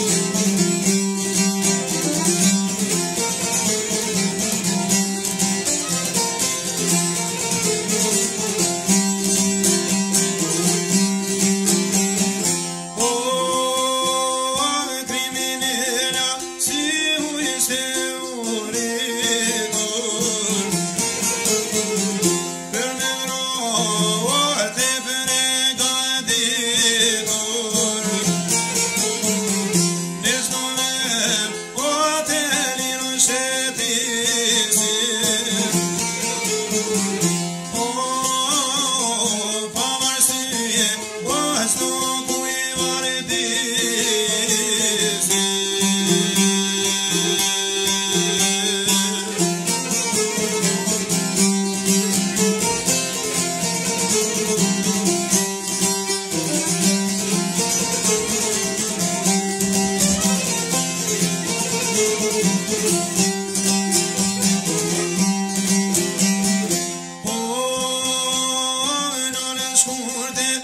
you.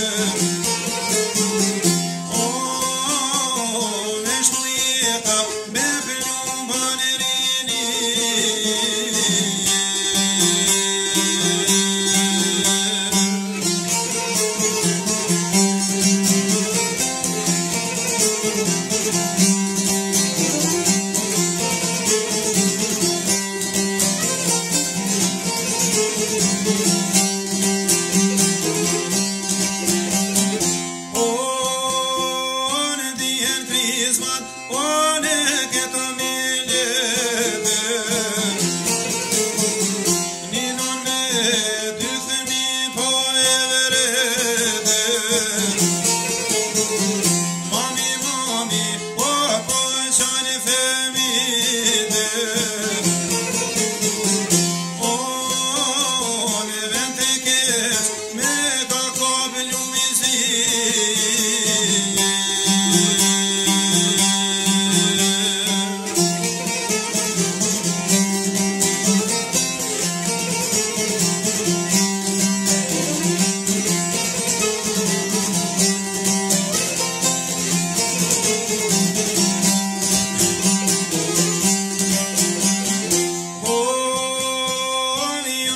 Thank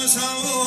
São